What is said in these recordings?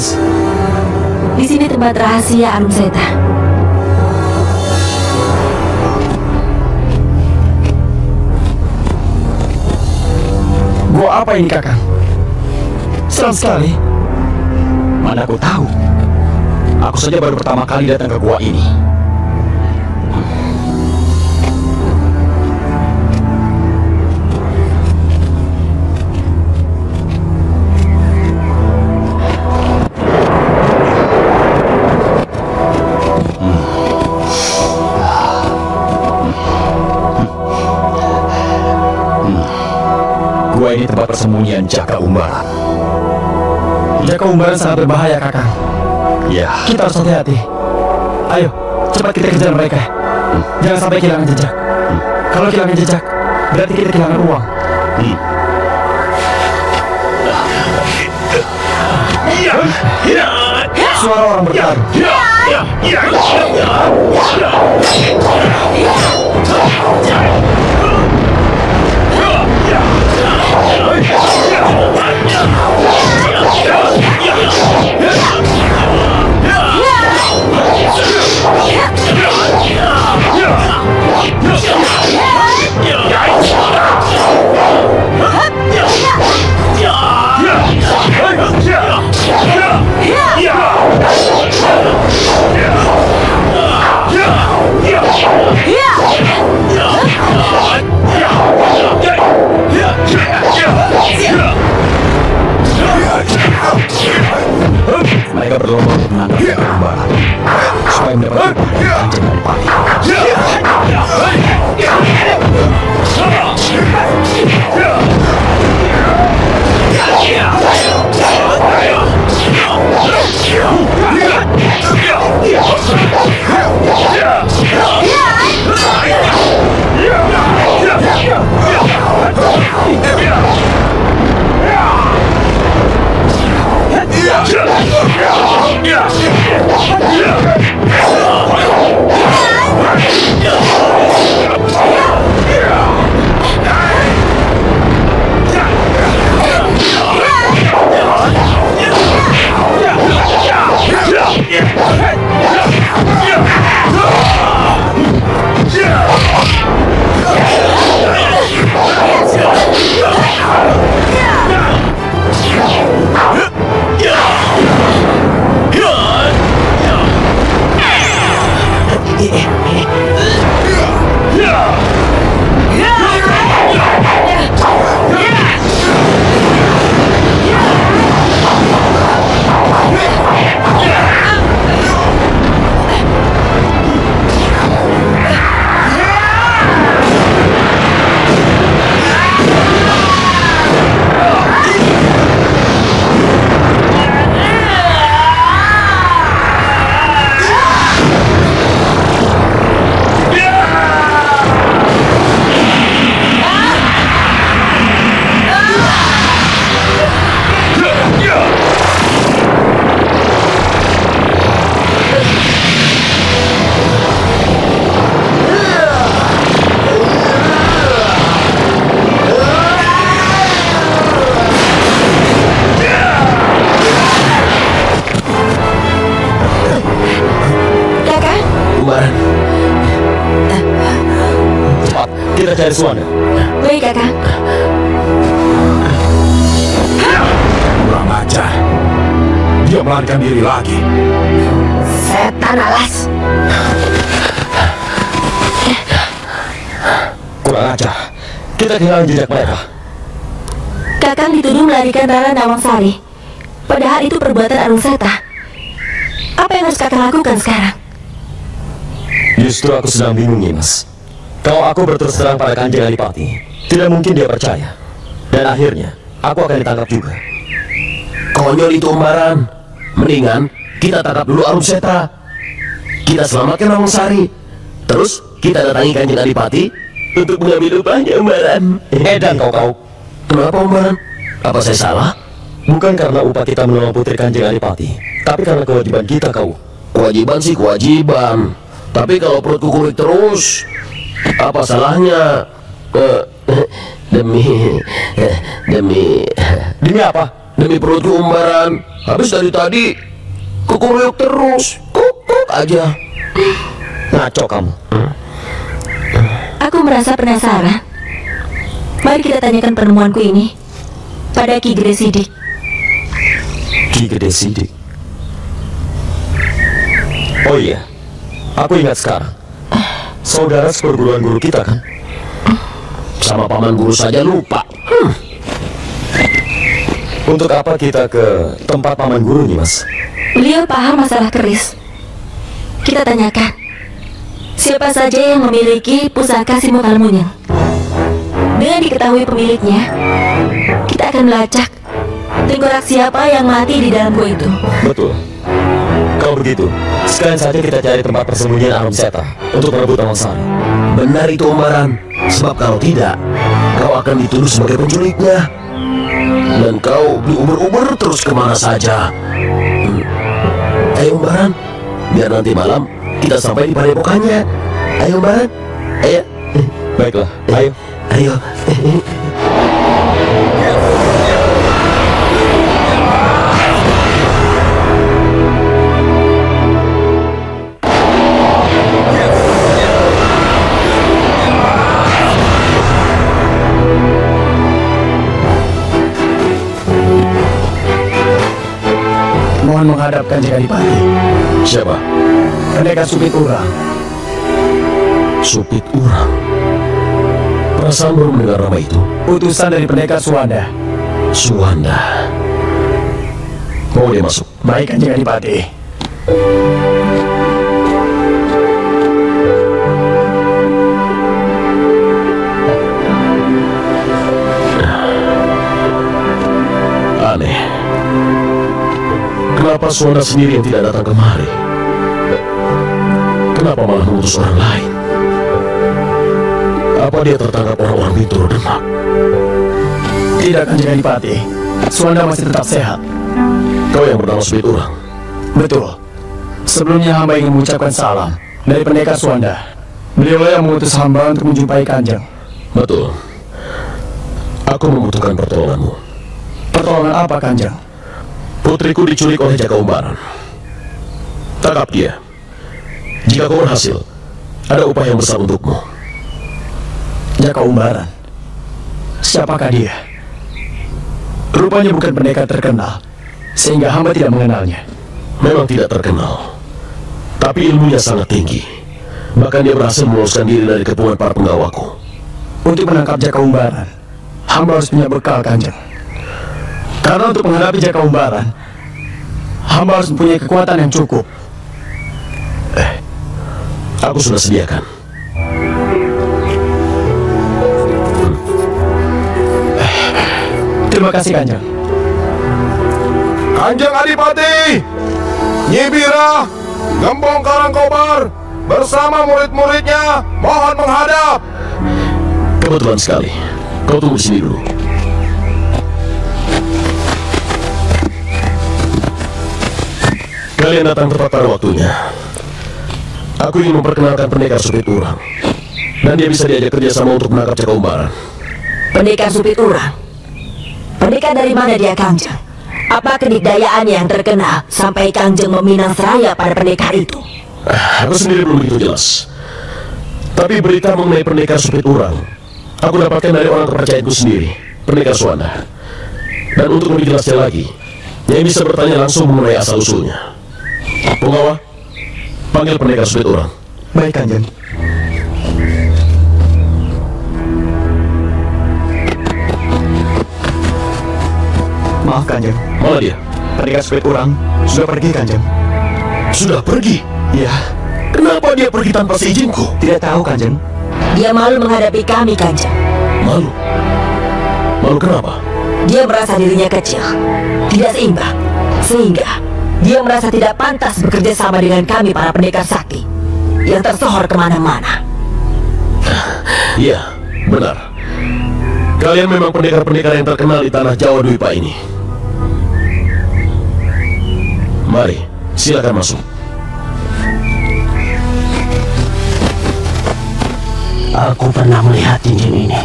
Mas? Di sini tempat rahasia Arum Seta. Gua apa ini kakang? Seram sekali. Mana aku tahu. Aku saja baru pertama kali datang ke gua ini. Persembunyian Jaka Umbara. Jaka umbaran sangat berbahaya kakang. Ya, Kita harus hati-hati. Ayo, cepat kita kejar mereka. Jangan sampai kehilangan jejak. Kalau kehilangan jejak, berarti kita kehilangan uang. Suara orang bertarung. Mereka kehilangan jejak mereka. Kakang dituduh melarikan Rara Nawangsari. Padahal itu perbuatan Arung Seta. Apa yang harus kakang lakukan sekarang? Justru aku sedang bingung, Mas. Kalau aku berterus terang pada Kanjeng Adipati, tidak mungkin dia percaya. Dan akhirnya, aku akan ditangkap juga. Konyol itu umbaran. Mendingan kita tangkap dulu Arum Seta. Kita selamatkan Nawang Sari. Terus kita datangi Kanjeng Adipati untuk mengambil upahnya umbaran. Edan kau-kau. Kenapa umbaran? Apa saya salah? Bukan karena upah kita menolong putri Kanjeng Adipati, tapi karena kewajiban kita kau. Kewajiban sih kewajiban. Tapi kalau perutku kurik terus, apa salahnya? Eh, demi, demi, Demi apa? Demi perutku umbaran. Habis dari tadi kukuruyuk terus. Kukuk aja. Ngaco kamu. Aku merasa penasaran. Mari kita tanyakan penemuanku ini pada Ki Gede Sidik. Ki Gede Sidik. Oh iya, aku ingat sekarang. Saudara seperguruan guru kita kan? Sama paman guru saja lupa. Untuk apa kita ke tempat paman guru nih, Mas? Beliau paham masalah keris. Kita tanyakan, siapa saja yang memiliki pusaka Simo Kalmunyang? Dengan diketahui pemiliknya, kita akan melacak tengkorak siapa yang mati di dalam gua itu. Betul. Kalau begitu, sekalian saja kita cari tempat persembunyian Arum Seta untuk merebut Awang Sari. Benar itu umbaran. Sebab kalau tidak, kau akan dituduh sebagai penculiknya. Dan kau diuber-uber terus ke mana saja. Hmm. Ayo umbaran, biar nanti malam kita sampai di padepokannya. Ayo umbaran, ayo, Baiklah, ayo. ayo. Mohon menghadap Kanjeng Adipati. Siapa? Pendekar Supit Urang. Supit Urang. Perasaan baru mendengar nama itu. Utusan dari pendekar Suwanda. Suwanda. Mau dia masuk? Baik Kanjeng Adipati. Aneh. Kenapa Suwanda sendiri yang tidak datang kemari? Kenapa malah mengutus orang lain? Apa dia tertangkap orang-orang Bintoro Demak? Tidak Kanjeng Adipati. Suwanda masih tetap sehat. Kau yang bernama Subit Urang. Betul. Sebelumnya hamba ingin mengucapkan salam dari pendekar Suwanda. Beliau yang mengutus hamba untuk menjumpai Kanjeng. Betul. Aku membutuhkan pertolonganmu. Pertolongan apa Kanjeng? Putriku diculik oleh Jaka Umbaran. Tangkap dia. Jika kau berhasil, ada upah yang besar untukmu. Jaka Umbaran. Siapakah dia? Rupanya bukan pendekar terkenal, sehingga hamba tidak mengenalnya. Memang tidak terkenal, tapi ilmunya sangat tinggi. Bahkan dia berhasil meloloskan diri dari kepungan para penggawaku. Untuk menangkap Jaka Umbaran, hamba harus punya bekal Kanjeng. Karena untuk menghadapi Jaka Umbaran, hamba harus mempunyai kekuatan yang cukup. Aku sudah sediakan. Terima kasih Kanjeng. Kanjeng Adipati, Nyibira, Gembong Karangkobar, bersama murid-muridnya mohon menghadap. Kebetulan sekali. Kau tunggu di sini dulu. Kalian datang tepat pada waktunya. Aku ingin memperkenalkan pendekar Supit Urang. Dan dia bisa diajak kerjasama untuk menangkap Jaka Umbaran. Pendekar Supit Urang. Pendekar dari mana dia Kangjeng? Apa kedikdayaannya yang terkenal sampai Kangjeng meminang seraya pada pendekar itu? Aku sendiri belum begitu jelas. Tapi berita mengenai pendekar Supit Urang, aku dapatkan dari orang kepercayaanku sendiri, pendekar Suwana. Dan untuk lebih jelasnya lagi, Nyai bisa bertanya langsung mengenai asal usulnya. Panggil pendekar Supit Urang. Baik Kanjeng. Maaf Kanjeng, Mana dia? pendekar Supit Urang sudah pergi Kanjeng. Sudah pergi. Iya, Kenapa dia pergi tanpa seizinku? tidak tahu Kanjeng. Dia malu menghadapi kami Kanjeng. Malu. Malu kenapa? Dia merasa dirinya kecil, tidak seimbang, sehingga dia merasa tidak pantas bekerja sama dengan kami para pendekar sakti yang tersohor ke mana-mana. Iya, benar. Kalian memang pendekar-pendekar yang terkenal di tanah Jawa Dwipa ini. Mari, silakan masuk. Aku pernah melihat cincin ini.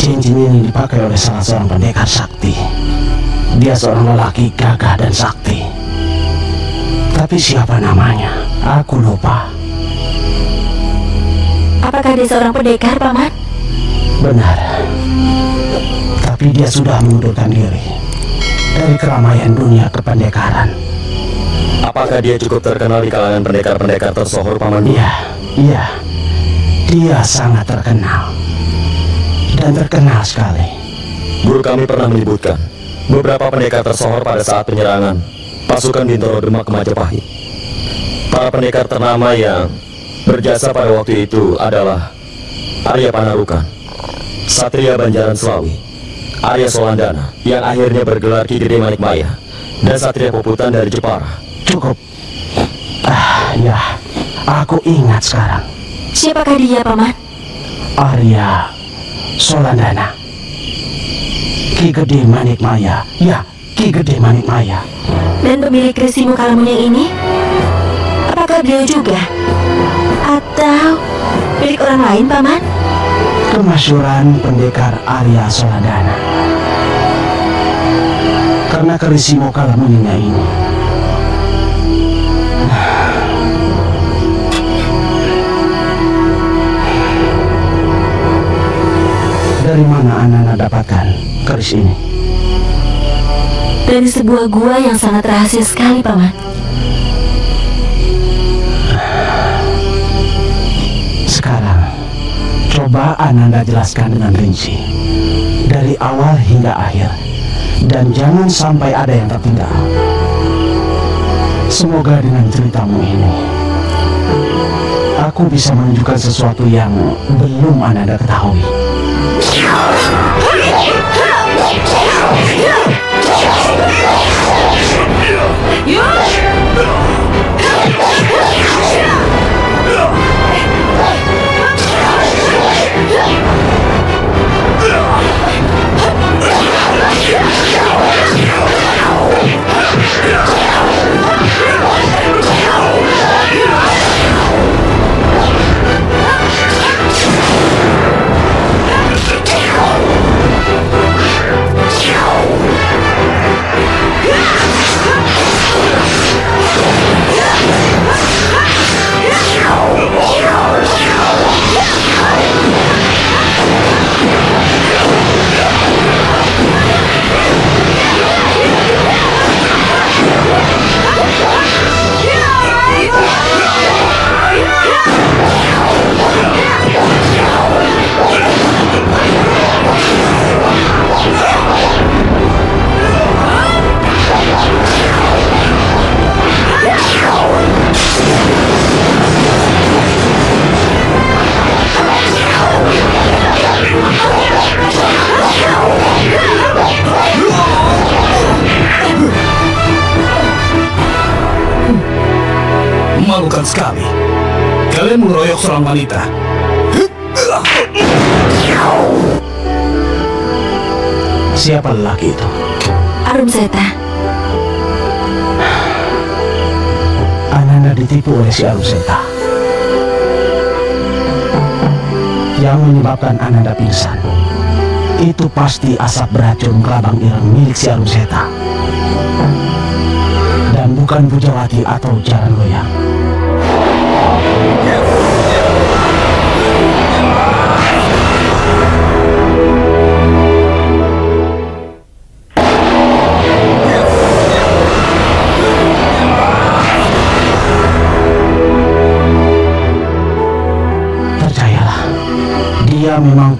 Cincin ini dipakai oleh salah seorang pendekar sakti. Dia seorang lelaki gagah dan sakti. Tapi siapa namanya? Aku lupa. Apakah dia seorang pendekar, Paman? Benar. Tapi dia sudah mengundurkan diri dari keramaian dunia kependekaran. Apakah dia cukup terkenal di kalangan pendekar-pendekar tersohor, Paman? Iya, iya. Dia sangat terkenal. Dan terkenal sekali. Guru kami pernah menyebutkan beberapa pendekar tersohor pada saat penyerangan pasukan Bintoro Demak Majapahit. Para pendekar ternama yang berjasa pada waktu itu adalah Arya Panarukan, Satria Banjaran Selawi, Arya Solandana yang akhirnya bergelar Ki Gede Manikmaya, dan Satria Poputan dari Jepara. Cukup. Ah, ya. Aku ingat sekarang. Siapakah dia, Paman? Arya Solandana. Ki Gede Manikmaya. Ya, Ki Gede Manikmaya. Dan pemilik Resimu Kalamunyang ini? Apakah beliau juga? Atau milik orang lain, Paman? Kemasyuran pendekar Arya Solandana. Karena kerisimo Kalamunyangnya ini. Dari mana Anana dapatkan keris ini? Dari sebuah gua yang sangat rahasia sekali, Paman. Sekarang, coba Ananda jelaskan dengan rinci. Dari awal hingga akhir. Dan jangan sampai ada yang tertinggal. Semoga dengan ceritamu ini, aku bisa menunjukkan sesuatu yang belum Ananda ketahui. Yeah! Siapa lelaki itu? Arum Seta. Ananda ditipu oleh si Aruseta. Yang menyebabkan Ananda pingsan. Itu pasti asap beracun kelabang ireng milik si Aruseta. Dan bukan Bujawati atau Jalan Loyang.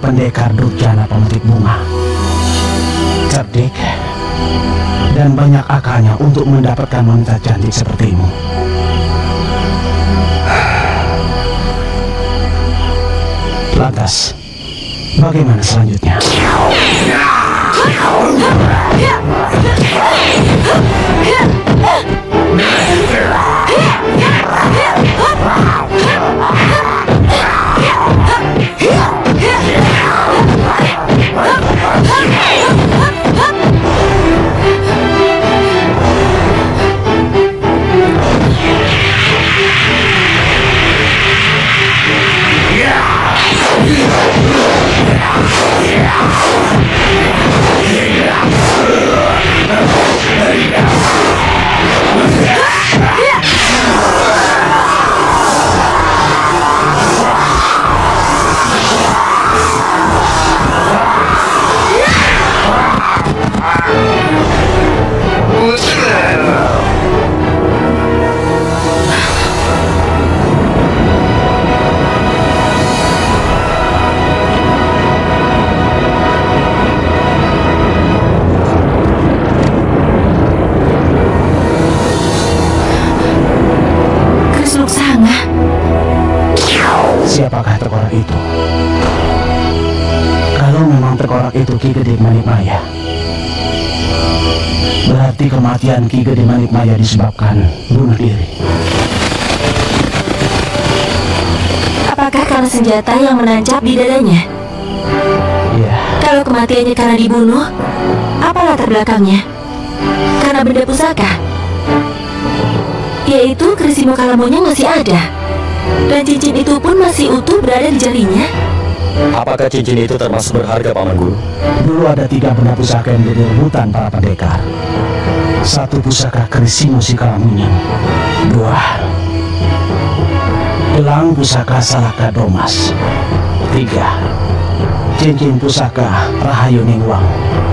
Pendekar durjana pemetik bunga. Cerdik dan banyak akalnya untuk mendapatkan wanita cantik sepertimu. Lantas, bagaimana selanjutnya? Yeah! Kematian Ki Gede Manikmaya disebabkan bunuh diri. Apakah karena senjata yang menancap di dadanya? Iya, Kalau kematiannya karena dibunuh, apa latar belakangnya? Karena benda pusaka. Yaitu Krisimo Kalamonya masih ada. Dan cincin itu pun masih utuh berada di jarinya. Apakah cincin itu termasuk berharga, Paman Guru? dulu ada tiga benda pusaka yang menjadi rebutan para pendekar. Satu pusaka Krisimo Sikalamunying. Dua, gelang pusaka Salaka Domas. Tiga, cincin pusaka Rahayu Ningwang.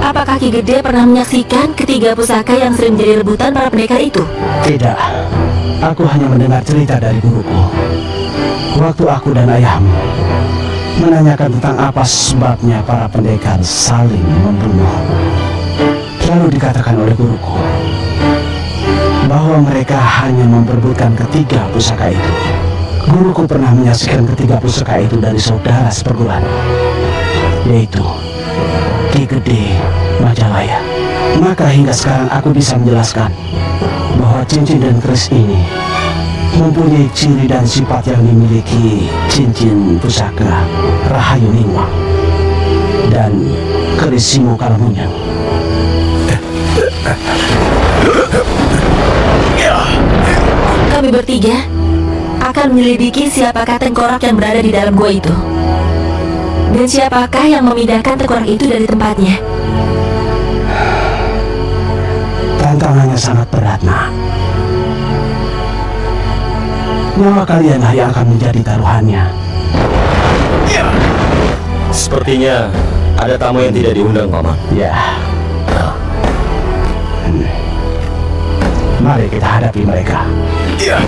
Apakah Ki Gede pernah menyaksikan ketiga pusaka yang sering menjadi rebutan para pendekar itu? Tidak, aku hanya mendengar cerita dari guruku. Waktu aku dan ayahmu menanyakan tentang apa sebabnya para pendekar saling membunuh. Lalu dikatakan oleh guruku bahwa mereka hanya memperebutkan ketiga pusaka itu. Guruku pernah menyaksikan ketiga pusaka itu dari saudara seperguruan, yaitu Ki Gede Majalaya. Maka hingga sekarang aku bisa menjelaskan bahwa cincin dan keris ini mempunyai ciri dan sifat yang dimiliki cincin pusaka Rahayu Ningwang dan keris Simo Kalamunyang. Kami bertiga akan menyelidiki siapakah tengkorak yang berada di dalam gua itu. Dan siapakah yang memindahkan tengkorak itu dari tempatnya. Tantangannya sangat berat, nak. Nyawa kalianlah yang akan menjadi taruhannya. Sepertinya ada tamu yang tidak diundang, Paman. Ya. Mari kita hadapi mereka. Hiya!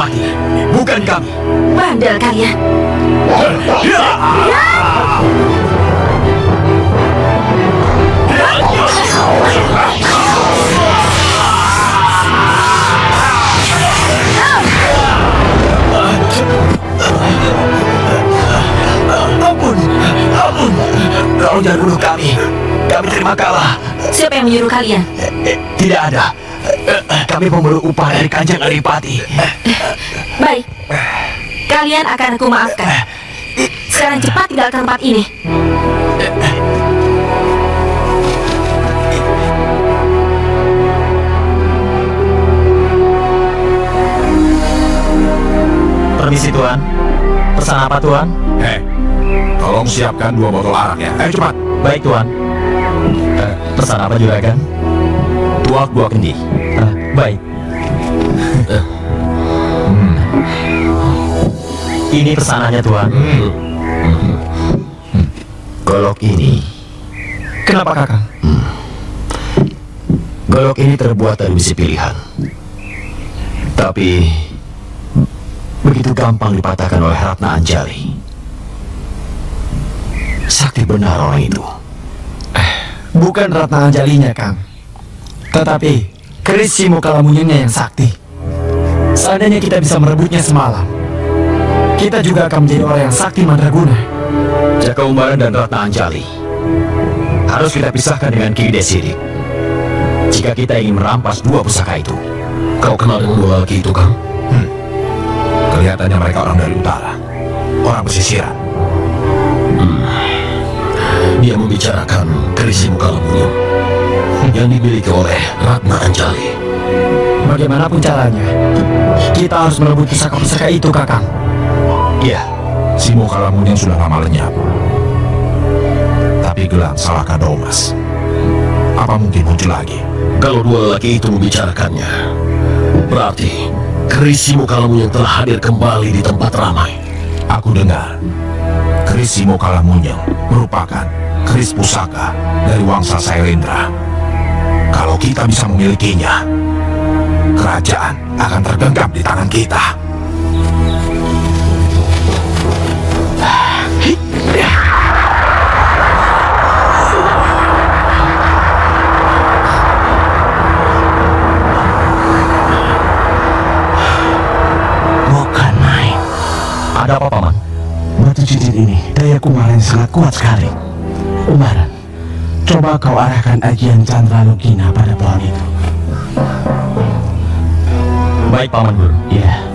Mati, bukan kami. Bandel kalian. Ampun, ampun. Tolong jangan bunuh kami. Kami terima kalah. Siapa yang menyuruh kalian? Eh, Tidak ada. Kami pemburu upah dari Kanjeng Adipati. Baik. Kalian akan aku maafkan. Sekarang cepat tinggalkan tempat ini. Permisi Tuan. Pesan apa Tuan? Eh, tolong siapkan dua botol arak ya. Ayo cepat. Baik Tuan. Eh, pesan apa juragan? Tuak dua kendi. Eh, baik. Hmm. Ini pesanannya Tuan. Golok ini, Kenapa kakang? golok ini terbuat dari besi pilihan. Tapi begitu gampang dipatahkan oleh Ratna Anjali. Sakti benar orang itu. Bukan Ratna Anjalinya, Kang. Tetapi keris si Mukalamunyanya yang sakti. Seandainya kita bisa merebutnya semalam, kita juga akan menjadi orang yang sakti mandraguna. Jaka Umbaran dan Ratna Anjali harus kita pisahkan dengan Ki Desidik. Jika kita ingin merampas dua pusaka itu. Kau kenal dengan dua laki itu, Kang? Kelihatannya mereka orang dari utara. Orang pesisiran. Dia membicarakan keris Mukalamunyung yang dimiliki oleh Ratna Anjali. Bagaimanapun caranya, kita harus merebut pusaka-pusaka itu, Kakang. Iya, Si Mukalamunyang sudah lama lenyap. Tapi gelang salah Kadomas. Apa mungkin muncul lagi? kalau dua lelaki itu membicarakannya, berarti keris Mukalamunyung telah hadir kembali di tempat ramai. Aku dengar keris Simo Kalamunyang merupakan keris pusaka dari Wangsa Sailendra. Kita bisa memilikinya, kerajaan akan tergenggam di tangan kita. Bukan main. Ada apa Paman? Batu cincin ini daya kumarin sangat kuat sekali. Umbaran, coba kau arahkan ajian Chandra Lugina pada pohon itu. Baik Paman Guru. Ya. Bolong.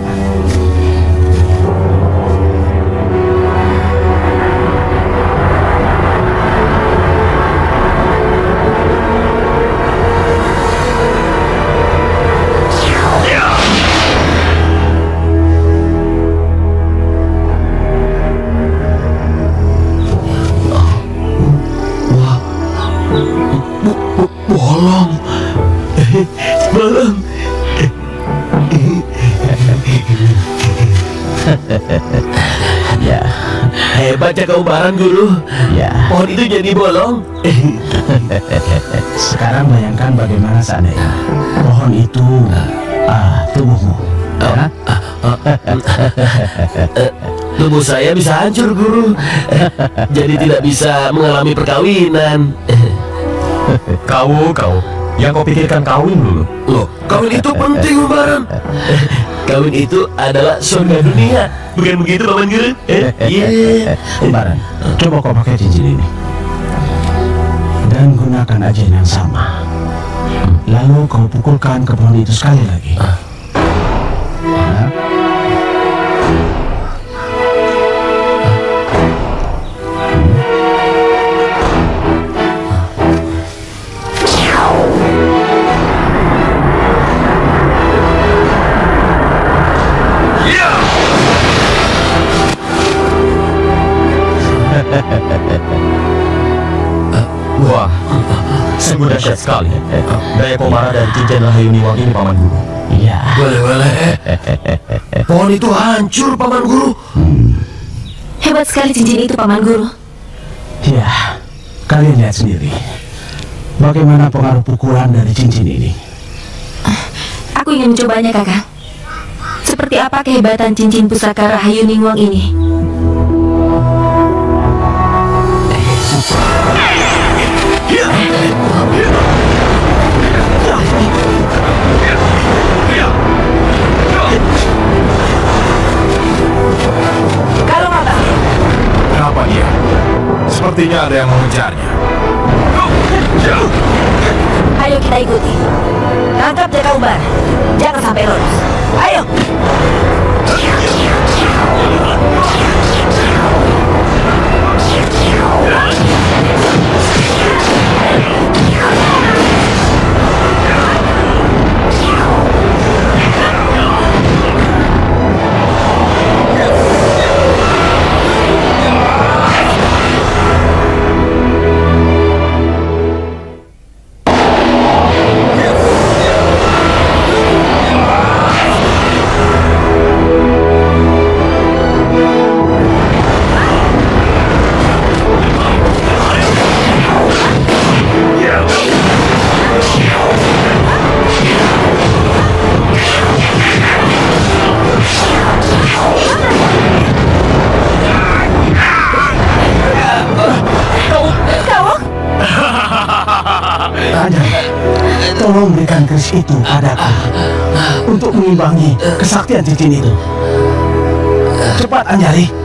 Hebat Jaka Umbaran, Guru. ya. Pohon itu jadi bolong. Sekarang bayangkan bagaimana seandainya pohon itu ah, tubuhmu. Ya? Tubuh saya bisa hancur, Guru. Jadi tidak bisa mengalami perkawinan. Kau, kau. Yang kau pikirkan kawin dulu. Loh, kawin itu penting, Umbaran. Kawin itu adalah surga dunia. Bukan begitu, Paman Guru? Eh, Iya. Umbaran, coba kau pakai cincin ini. Dan gunakan ajian yang sama. Lalu kau pukulkan ke pohon itu sekali lagi. Ya. Wah, sungguh dahsyat sekali. Daya komara dari cincin Rahayuniwang ini Paman Guru. Iya. Boleh, boleh. Pohon itu hancur, Paman Guru. Hebat sekali cincin itu, Paman Guru. Ya, kalian lihat sendiri. Bagaimana pengaruh pukulan dari cincin ini? Aku ingin mencobanya, Kakang. Seperti apa kehebatan cincin pusaka Rahayu Ningwang ini? Apa? Kenapa dia? Sepertinya ada yang mengejarnya. Ayo kita ikuti. Tangkap Jaka Umbar. Jangan sampai lolos. Ayo. Fire! Kesaktian cincin itu. Cepat Anjali.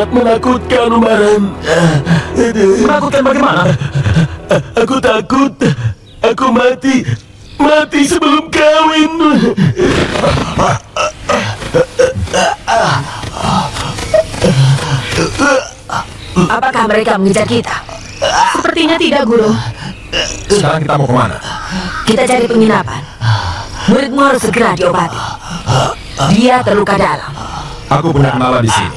Sangat menakutkan, Umbaran. Menakutkan bagaimana? Aku takut. Aku mati. Mati sebelum kawin. Apakah mereka mengejar kita? Sepertinya tidak, Guru. Sekarang kita mau ke mana? Kita cari penginapan. Muridmu harus segera diobati. Dia terluka dalam. Aku punya kenalan di sini.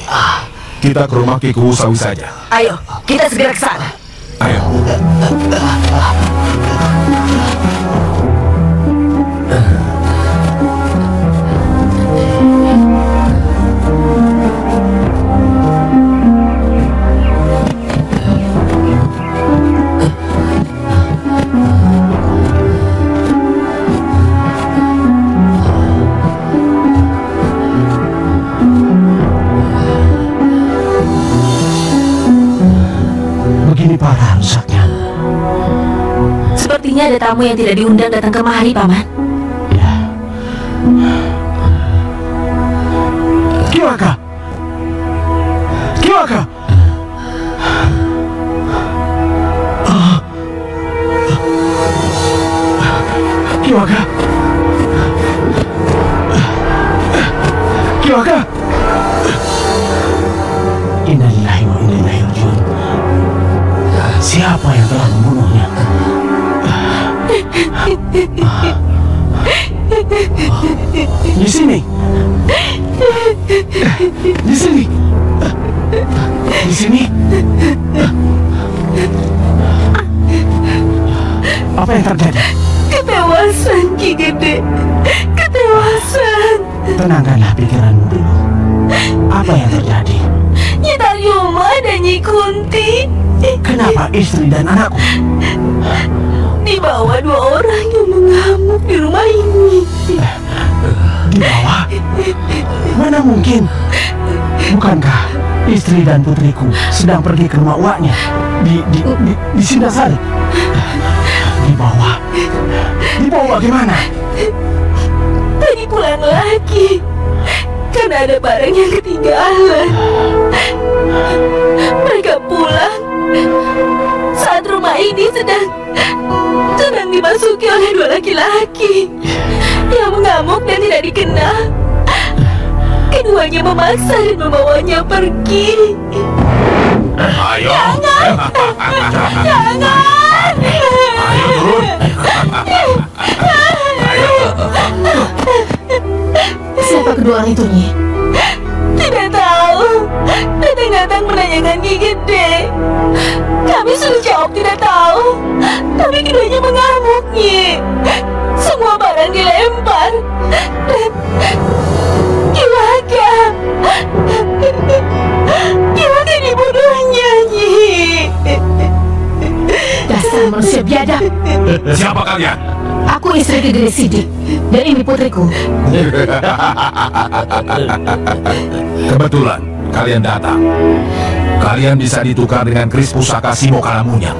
Kita ke rumah Ki Kuhusawi saja. Ayo, kita segera ke sana. Ayo. Parah rusaknya. Sepertinya ada tamu yang tidak diundang datang kemari, Paman. Ya, Kiwaka! Kiwaka! Ah. Kiwaka! Kiwaka! Siapa yang telah membunuhnya? Di sini! Di sini! Di sini! Apa yang terjadi? Ketewasan, Ki Gede. Ketewasan. Tenangkanlah pikiranmu dulu. Apa yang terjadi? Nyi Taryoma dan Nyi Kunti Kenapa istri dan anakku? dibawa dua orang yang mengamuk di rumah ini. Di bawah? Mana mungkin? Bukankah istri dan putriku sedang pergi ke rumah uaknya di di di, di Sindasari? Di bawah? Di bawah bagaimana? Tadi pulang lagi karena ada barang yang ketinggalan. Mereka pulang saat rumah ini sedang sedang dimasuki oleh dua laki-laki yang mengamuk dan tidak dikenal. Keduanya memaksa dan membawanya pergi. Ayo. Jangan! Ayo turun. Ayo. Siapa kedua orang itu, Nyi? Datang-datang menanyakan Ki Gede. Kami sudah jawab tidak tahu. Tapi keduanya mengamuk, Nyi. Semua barang dilempar. Dan... Kiwaka. Kiwaka dibunuhnya, Nyi. Dasar manusia biadab. Siapa kalian? Aku istri Gede Sidik dan ini putriku. Kebetulan kalian datang. Kalian bisa ditukar dengan kris pusaka Simo Kalamunyang.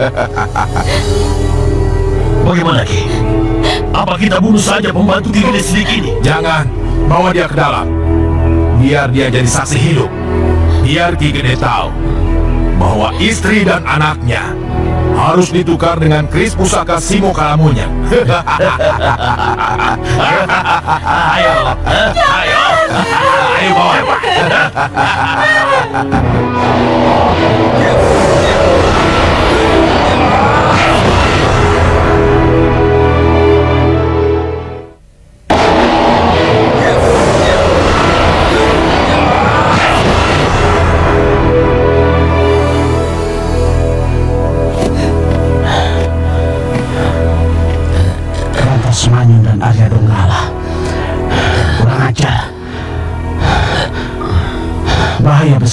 Bagaimana Ki? Apa kita bunuh saja pembantu Ki Gede Sidik ini? Jangan bawa dia ke dalam. Biar dia jadi saksi hidup. Biar Ki Gede tahu bahwa istri dan anaknya harus ditukar dengan kris pusaka Simo Kalamunyang. Ayo, ayo, ayo bawa.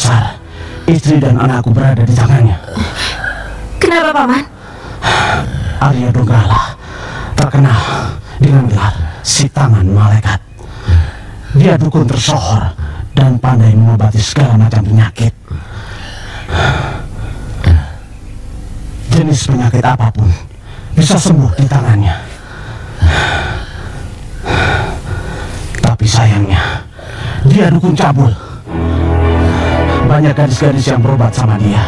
besar. Istri dan anakku berada di tangannya. Kenapa, Paman? Arya Donggala terkenal dengan gelar si tangan malaikat. Dia dukun tersohor dan pandai mengobati segala macam penyakit. Jenis penyakit apa pun bisa sembuh di tangannya. Tapi sayangnya, dia dukun cabul. Banyak gadis-gadis yang berobat sama dia.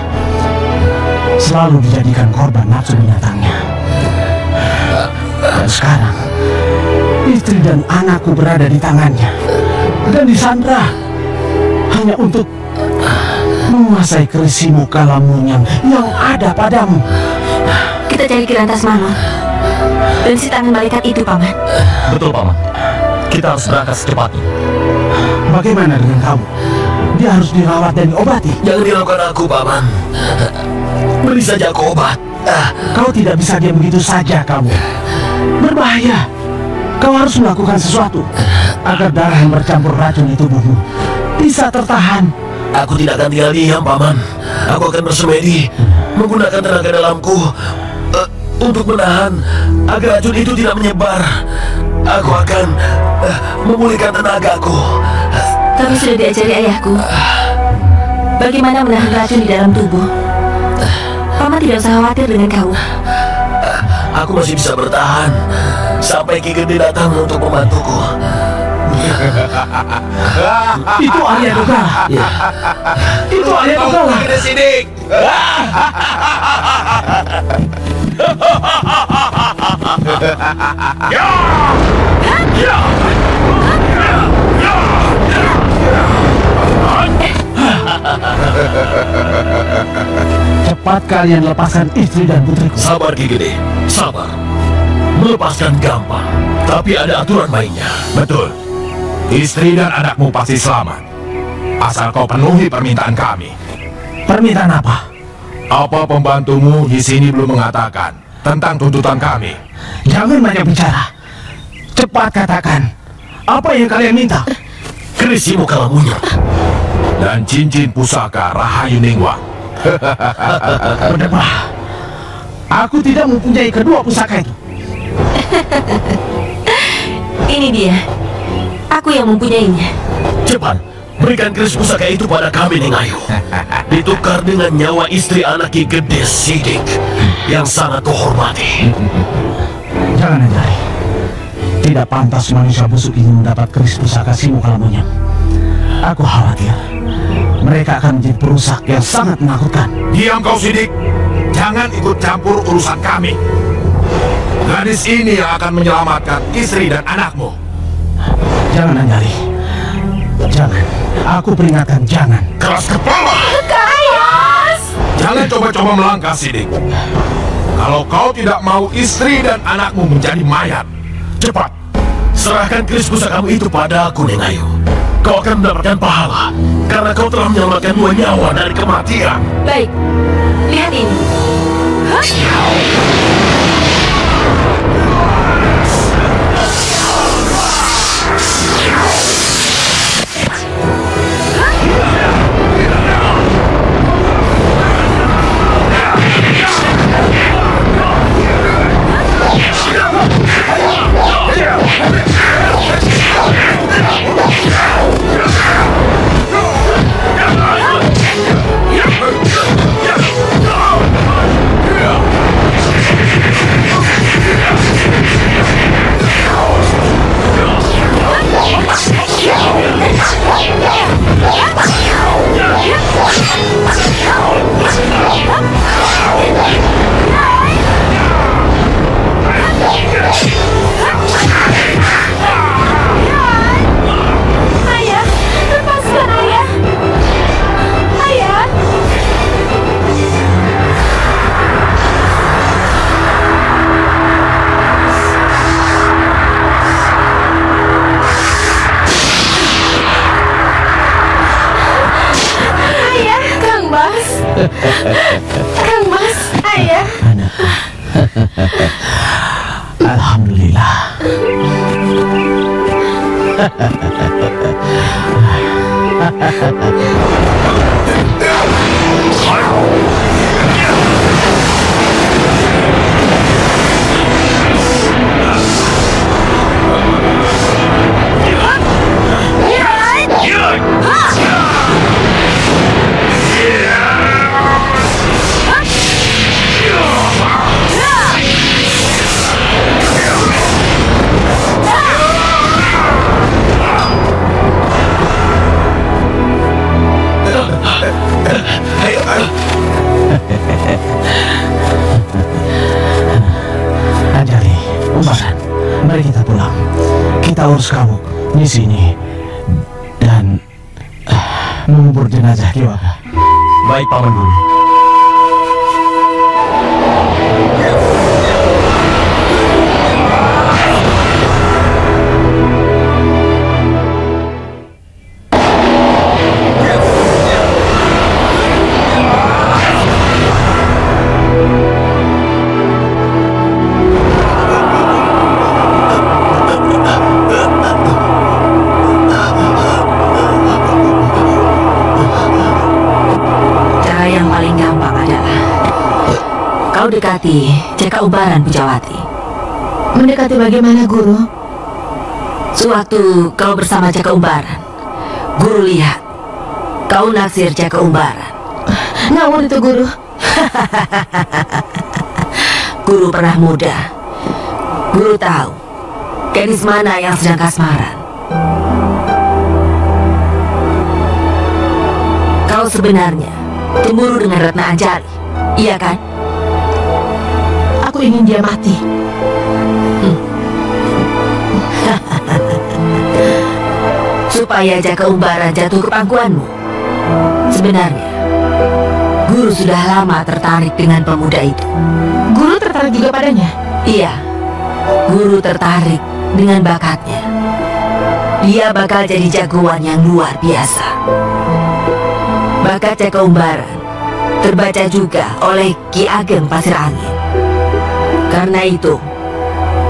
Selalu dijadikan korban nafsu binatangnya. Dan sekarang, istri dan anakku berada di tangannya. Dan disandra hanya untuk menguasai kerisimu kalamunyang yang ada padamu. Kita cari Kirantas Manor. Dan si tangan malaikat itu, Paman. Betul, Paman. Kita harus berangkat secepatnya. Bagaimana dengan kamu? Dia harus dirawat dan diobati. Jangan dilakukan aku, Paman. Beri saja aku obat. Ah, Kau tidak bisa diam begitu saja kamu. Berbahaya. Kau harus melakukan sesuatu agar darah yang bercampur racun di tubuhmu bisa tertahan. Aku tidak akan tinggal diam, Paman. Aku akan bersemedi, menggunakan tenaga dalamku eh, untuk menahan agar racun itu tidak menyebar. Aku akan eh, memulihkan tenagaku. Kami sudah diajari ayahku bagaimana menahan racun di dalam tubuh. Paman tidak usah khawatir dengan kau. Aku masih bisa bertahan sampai Ki Gede datang untuk membantuku. Itu Arya Dogala. Ya. Itu Arya Dogala. Gede Sidik. Cepat kalian lepaskan istri dan putriku. Sabar Ki Gede, sabar. Melepaskan gampang, tapi ada aturan mainnya. Betul. Istri dan anakmu pasti selamat. Asal kau penuhi permintaan kami. Permintaan apa? Apa pembantumu di sini belum mengatakan tentang tuntutan kami? Jangan banyak bicara. Cepat katakan. Apa yang kalian minta? Krisi muka lamunya. Dan cincin pusaka Rahayu Ningwang. Berdebah. Aku tidak mempunyai kedua pusaka itu. Ini dia. Aku yang mempunyainya. Cepat, berikan keris pusaka itu pada kami, Nengayu. Ditukar dengan nyawa istri anak Ki Gede Sidik yang sangat kuhormati. Jangan Anjari. Tidak pantas manusia busuk ini mendapat keris pusaka Simo Kalamunya. Aku khawatir mereka akan menjadi perusak yang sangat menakutkan. Diam kau sidik. Jangan ikut campur urusan kami. Gadis ini yang akan menyelamatkan istri dan anakmu. Jangan Anjari. Jangan. Aku peringatkan jangan. Keras kepala. Jangan coba-coba melangkah sidik. Kalau kau tidak mau istri dan anakmu menjadi mayat, cepat Serahkan keris pusakamu itu padaku, Nengayu. Kau akan mendapatkan pahala karena kau telah menyelamatkan dua nyawa dari kematian. Baik. Lihat ini. Ayah, Kita urus kamu di sini dan eh, mengubur jenazah Kiwaka. Baik, Paman Guru. Kau dekati Jaka Umbaran Pujawati. Mendekati bagaimana, Guru? Sewaktu kau bersama Jaka Umbaran, Guru lihat kau naksir Jaka Umbaran. Ngawur itu, Guru. Guru pernah muda. Guru tahu gadis mana yang sedang kasmaran. Kau sebenarnya cemburu dengan Ratna Anjali, iya kan? Aku ingin dia mati. supaya Jaka Umbara jatuh ke pangkuanmu. Sebenarnya, Guru sudah lama tertarik dengan pemuda itu. Guru tertarik juga padanya. Iya, Guru tertarik dengan bakatnya. Dia bakal jadi jagoan yang luar biasa. Bakat Jaka Umbaran terbaca juga oleh Ki Ageng Pasir Angin. Karena itu,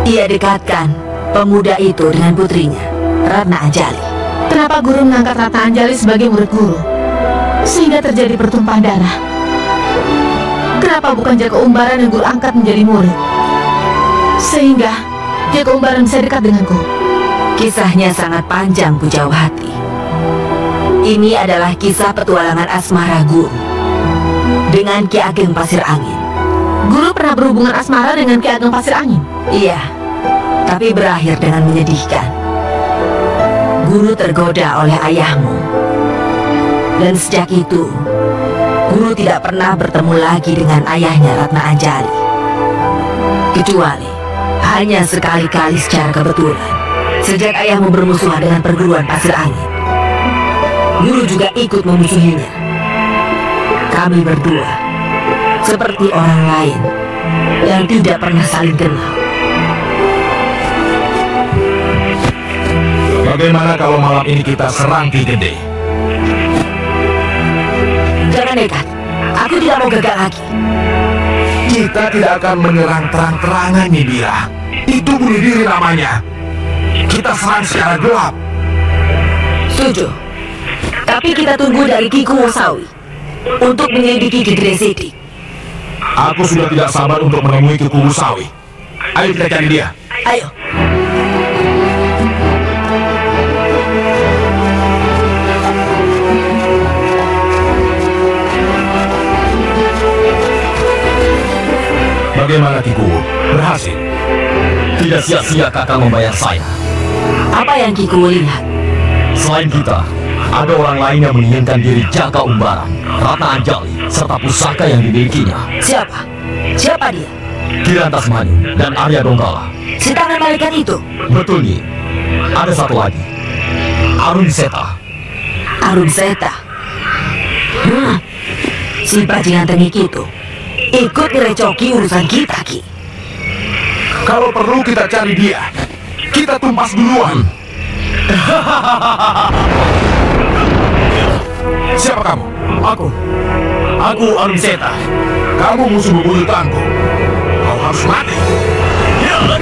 ia dekatkan pemuda itu dengan putrinya, Ratna Anjali. Kenapa Guru mengangkat Ratna Anjali sebagai murid Guru? Sehingga terjadi pertumpahan darah. Kenapa bukan Jaka Umbaran yang Guru angkat menjadi murid? Sehingga Jaka Umbaran bisa dekat denganku. Kisahnya sangat panjang, Pujawati. Ini adalah kisah petualangan asmara Guru dengan Ki Ageng Pasir Angin. Guru pernah berhubungan asmara dengan Ki Ageng Pasir Angin. Iya, tapi berakhir dengan menyedihkan. Guru tergoda oleh ayahmu. Dan sejak itu, Guru tidak pernah bertemu lagi dengan ayahnya Ratna Anjali. Kecuali hanya sekali-kali secara kebetulan. Sejak ayahmu bermusuhan dengan perguruan pasir angin. Guru juga ikut memusuhinya. Kami berdua seperti orang lain yang tidak pernah saling kenal. Bagaimana kalau malam ini kita serang Ki Gede? Jangan nekat. Aku tidak mau gagal lagi. Kita tidak akan menyerang terang-terangan, Nibira. Itu bunuh diri namanya. Kita serang secara gelap. Setuju. Tapi kita tunggu dari Kiku Wosawi untuk menyelidiki Ki Gede Sidik. Aku sudah tidak sabar untuk menemui Ki Kubusawi. Ayo kita cari dia. Ayo. Bagaimana Ki Kuwu? Berhasil? Tidak sia-sia kakak membayar saya. Apa yang Kiku lihat? Selain kita, ada orang lain yang menginginkan diri Jaka Umbaran, Ratna Anjali, serta pusaka yang dimilikinya. Siapa? Siapa dia? Kirantas Mani dan Arya Donggala. Si tangan malaikat itu. Betul nih. Ada satu lagi. Arun Seta. Arun Seta. Hmm. Si bajingan tengik itu ikut ngerecoki urusan kita, Ki. Kalau perlu kita cari dia. Kita tumpas duluan. Siapa kamu? Aku. Aku Arun Seta. Kamu musuh bebuyutanku. Kau harus mati. tidak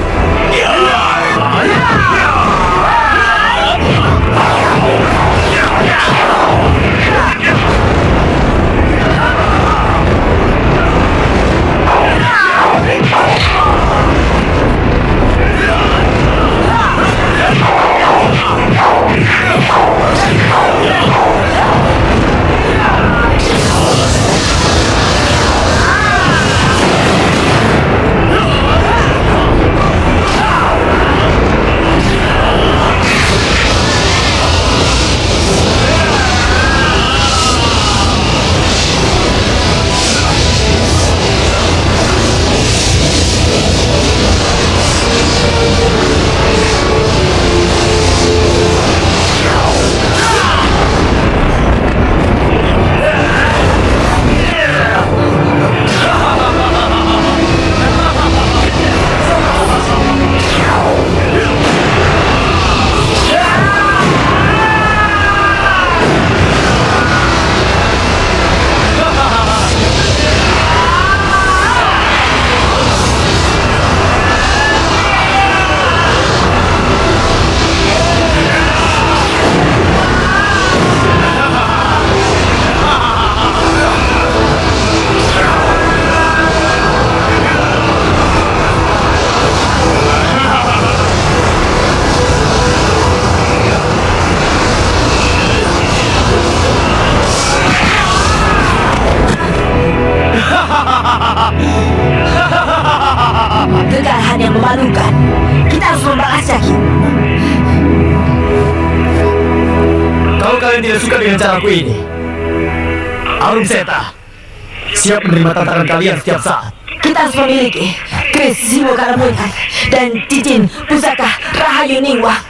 siap menerima tantangan kalian setiap saat. Kita harus memiliki Kris Simo Kalamungan dan cincin pusaka Rahayu Ningwang.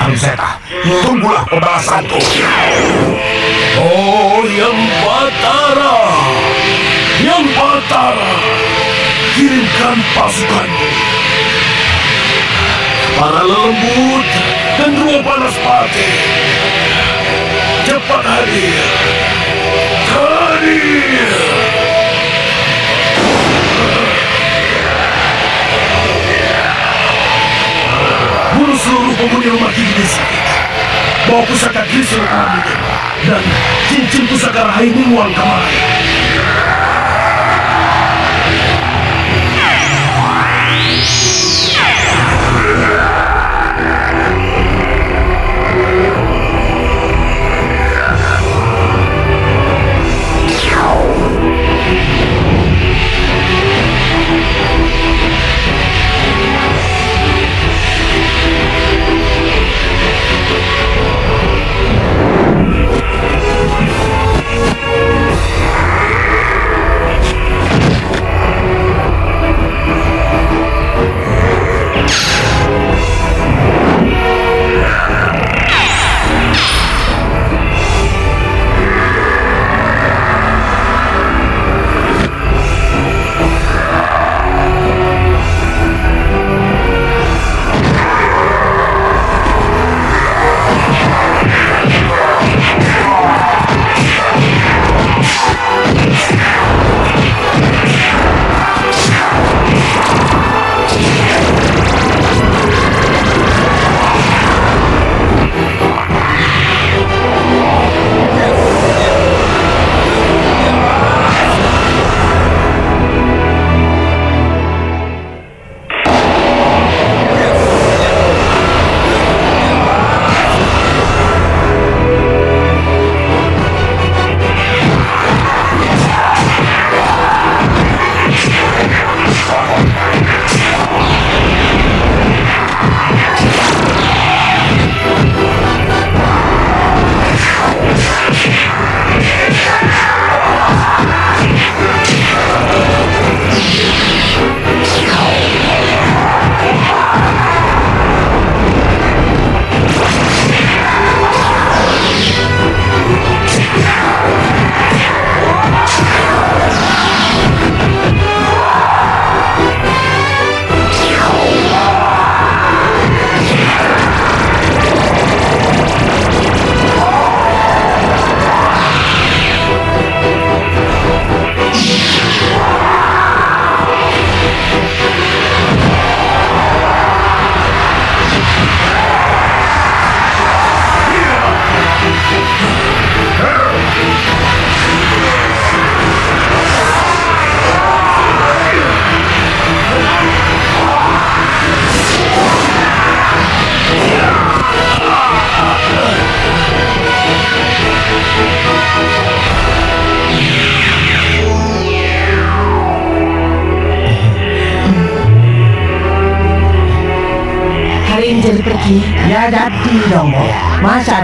Arum Seta, tunggulah pembalasanku. Oh, yang Batara! Yang Batara! Kirimkan pasukanmu. Para lembut dan dua panas pati. Cepat hadir. Bunuh seluruh penghuni rumah ini Bawa pusaka Krisna kami dan cincin pusaka Rahim Wang kemari.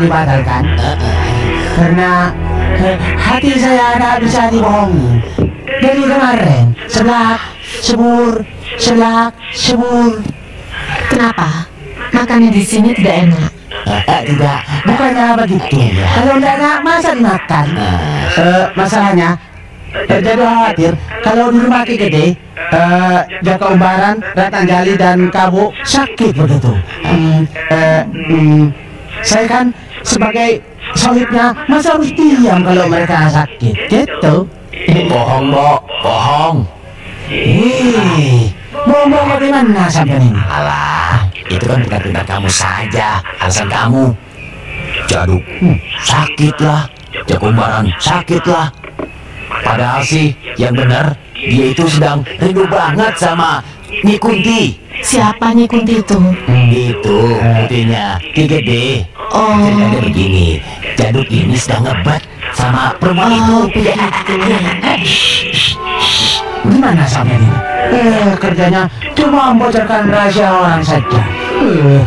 Dibatalkan? Karena eh, hati saya tidak bisa dibohongi. Dari kemarin, selak, sebur, selak, sebur. Kenapa? Makannya di sini tidak enak. Eh, tidak, bukannya begitu. Kalau tidak enak, masa dimakan? Eh, masalahnya, eh, jadi khawatir kalau di rumah Ki Gede, eh, Jaka Umbaran, Ratang Jali dan Kabu sakit begitu. Hmm, eh, hmm, saya kan sebagai solidnya, masa harus diam kalau mereka sakit, gitu. Bohong, Bo. Bohong. Ih, bohong bagaimana sampai ini? Alah, itu kan benar-benar kamu saja. Alasan kamu. Jaduk, hmm, sakitlah. Jakumbaran, sakitlah. Padahal sih, yang benar, dia itu sedang rindu banget sama Nyi Kunti. Siapa Nyi Kunti itu? Itu putihnya, Ki Gede. Oh. Ceritanya begini, Jaduk ini sedang ngebet sama perempuan itu. Gimana sampai ini? Eh, kerjanya cuma membocorkan rahasia orang saja. Eh,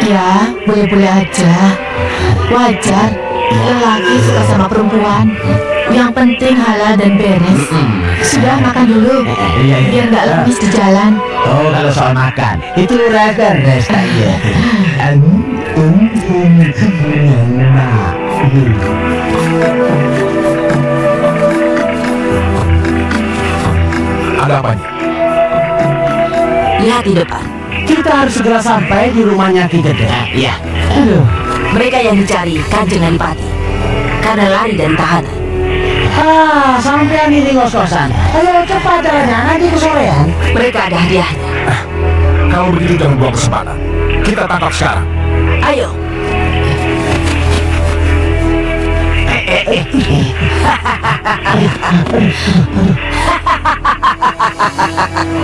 Ya, boleh-boleh aja. Wajar, lelaki suka sama perempuan. Yang penting halal dan beres. Sudah makan dulu, Iya, iya. biar nggak lemes di jalan. Oh, kalau soal makan, itu raga resta ya. Ada apanya? Lihat di depan. Kita harus segera sampai di rumahnya Ki Gede. Iya. Aduh. Mereka yang dicari Kanjeng Adipati. Karena lari dari tahanan. Ah, sampean ini ngos-ngosan. Ayo cepat jalannya, nanti kesorean. Mereka ada hadiahnya. Kalau begitu jangan buang kesempatan. Kita tangkap sekarang. Ayo,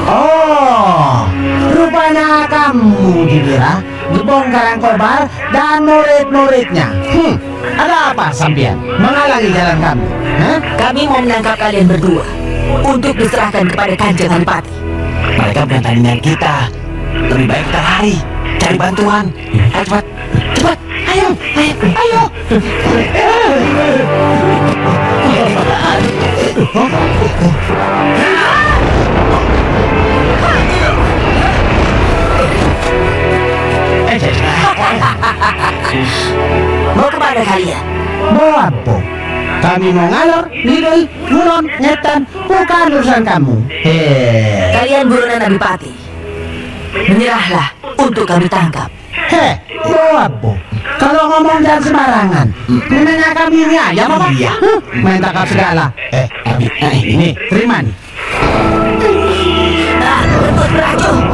Oh, rupanya kamu dikira bongkaran kobar dan murid-muridnya. Hmm, ada apa sampean? Menghalangi jalan kami? Hah? kami mau menangkap kalian berdua untuk diserahkan kepada Kanjeng Adipati. Mereka bukan tandingan kita. Lebih baik kita lari, cari bantuan. Ayo cepat, cepat, ayo, ayo, ayo. Mau ke mana kalian? Apa? Kami mau ngalor, ngidul, ngulon, ngetan, bukan urusan kamu. Hei, Kalian buronan Adipati. Menyerahlah untuk kami tangkap. hei, apa? Kalau ngomong jangan sembarangan. Memangnya kami ini ayam apa? Iya. Main tangkap segala. Eh, eh, ini terima nih. Ah, berbut beracun.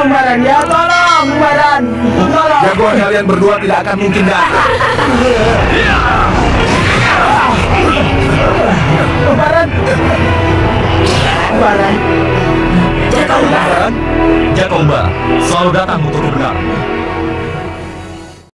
Mana umbaran? Ya tolong umbaran. Tolong. Jagoan kalian berdua tidak akan mungkin datang. Umbaran. Jaga ular. Jakomba selalu datang untuk kebenaran.